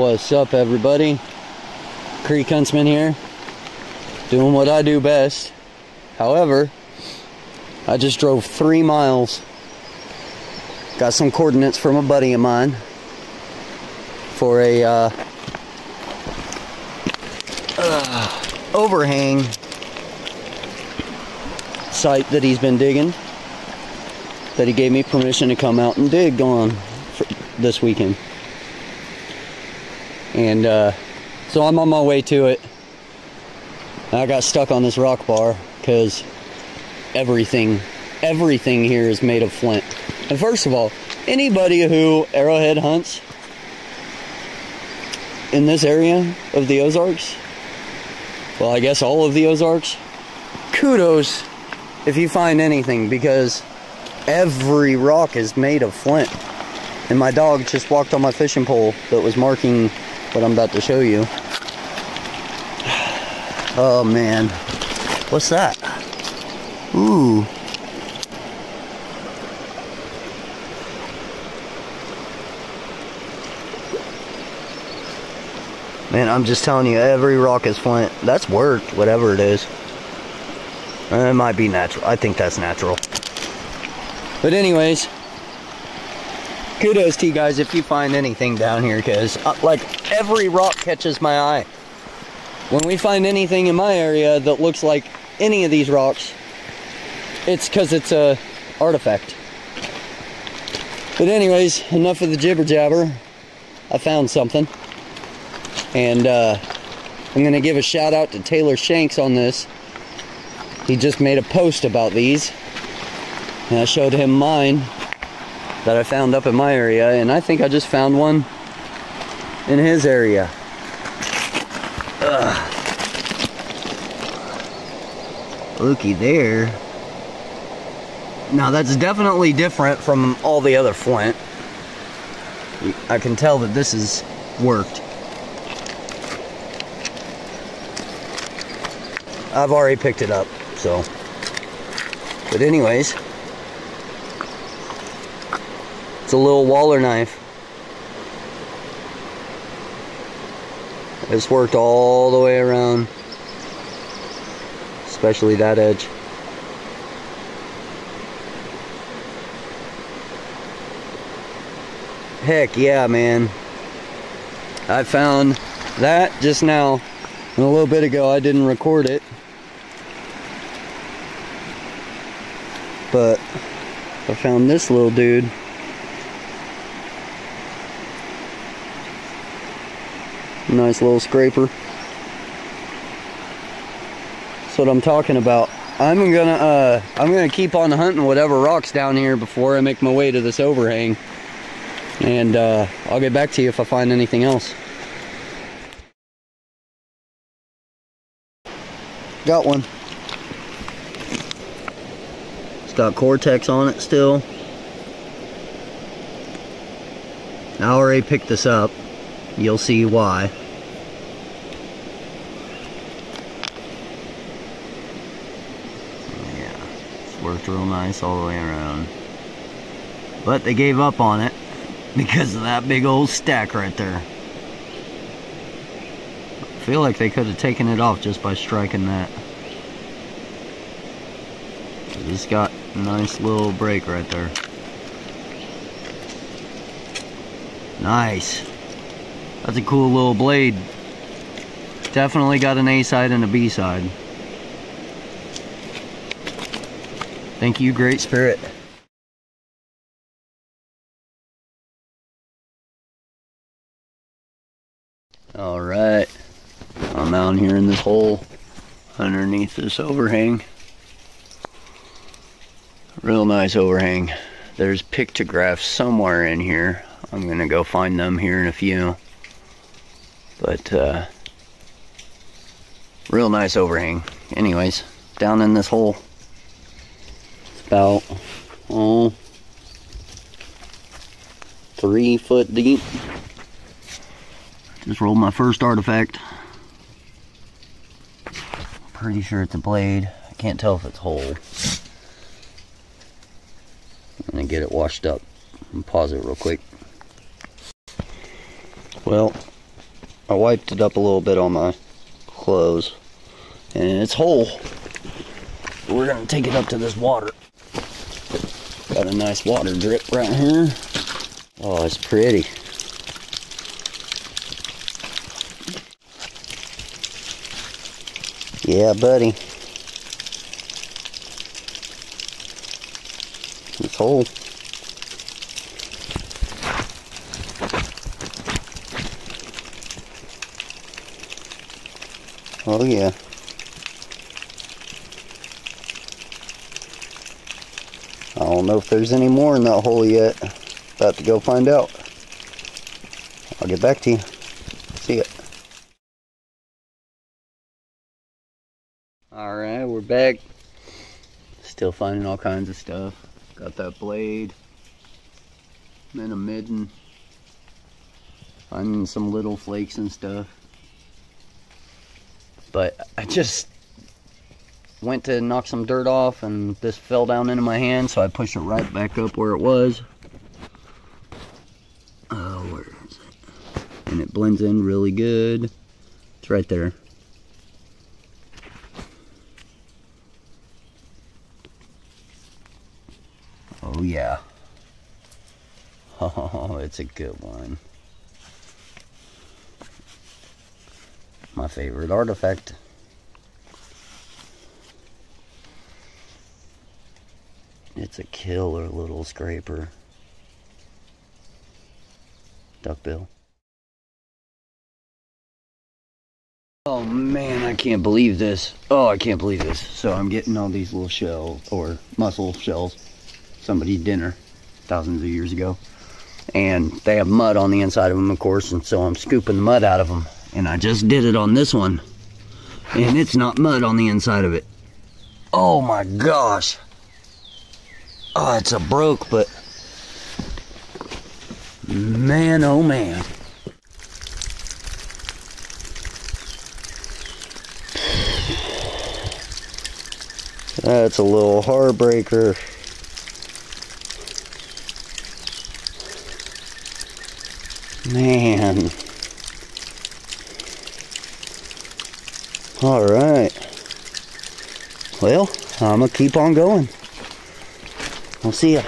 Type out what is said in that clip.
What's up everybody? Creek Huntsman here. Doing what I do best. However, I just drove three miles. Got some coordinates from a buddy of mine for a uh, uh, overhang site that he's been digging that he gave me permission to come out and dig on this weekend. And uh, so I'm on my way to it. I got stuck on this rock bar because everything, everything here is made of flint. And first of all, anybody who arrowhead hunts in this area of the Ozarks, well, I guess all of the Ozarks, kudos if you find anything because every rock is made of flint. And my dog just walked on my fishing pole that was marking what I'm about to show you. Oh man, what's that? Ooh. Man, I'm just telling you, every rock is flint. That's worked, whatever it is. Uh, it might be natural. I think that's natural. But anyways, kudos to you guys if you find anything down here because uh, like every rock catches my eye. When we find anything in my area that looks like any of these rocks, it's because it's a artifact. But anyways, enough of the jibber jabber. I found something. And uh, I'm to give a shout out to Taylor Shanks on this. He just made a post about these. And I showed him mine that I found up in my area. And I think I just found one in his area. Ugh. Looky there. Now that's definitely different from all the other flint. I can tell that this has worked. I've already picked it up, so. But anyways, it's a little Waller knife. It's worked all the way around, especially that edge. Heck yeah, man. I found that just now, and a little bit ago I didn't record it. But I found this little dude. Nice little scraper. That's what I'm talking about. I'm gonna uh, I'm gonna keep on hunting whatever rocks down here before I make my way to this overhang. And uh, I'll get back to you if I find anything else. Got one. It's got Cortex on it still. I already picked this up. You'll see why. Worked real nice all the way around. But they gave up on it because of that big old stack right there. I feel like they could have taken it off just by striking that. It's got a nice little break right there. Nice. That's a cool little blade. Definitely got an A side and a B side. Thank you, Great Spirit. All right, I'm down here in this hole underneath this overhang. Real nice overhang. There's pictographs somewhere in here. I'm gonna go find them here in a few. But, uh, real nice overhang. Anyways, down in this hole. About, oh, three foot deep. Just rolled my first artifact. Pretty sure it's a blade. I can't tell if it's whole. I'm gonna get it washed up and pause it real quick. Well, I wiped it up a little bit on my clothes. And it's whole. We're gonna take it up to this water. Got a nice water drip right here. Oh, it's pretty. Yeah, buddy. It's whole. Oh yeah. I don't know if there's any more in that hole yet. About to go find out. I'll get back to you. See ya. Alright, we're back. Still finding all kinds of stuff. Got that blade. Then a midden. Finding some little flakes and stuff. But I just went to knock some dirt off and this fell down into my hand so I pushed it right back up where it was. Oh, where is it? And it blends in really good. It's right there. Oh yeah. Oh, it's a good one. My favorite artifact. It's a killer little scraper. Duckbill. Oh man, I can't believe this. Oh, I can't believe this. So I'm getting all these little shells, or mussel shells. Somebody's dinner, thousands of years ago. And they have mud on the inside of them, of course, and so I'm scooping the mud out of them. And I just did it on this one. And it's not mud on the inside of it. Oh my gosh. Oh, it's a broke, but man, oh man. That's a little heartbreaker. Man. All right. Well, I'm going to keep on going. We'll see ya.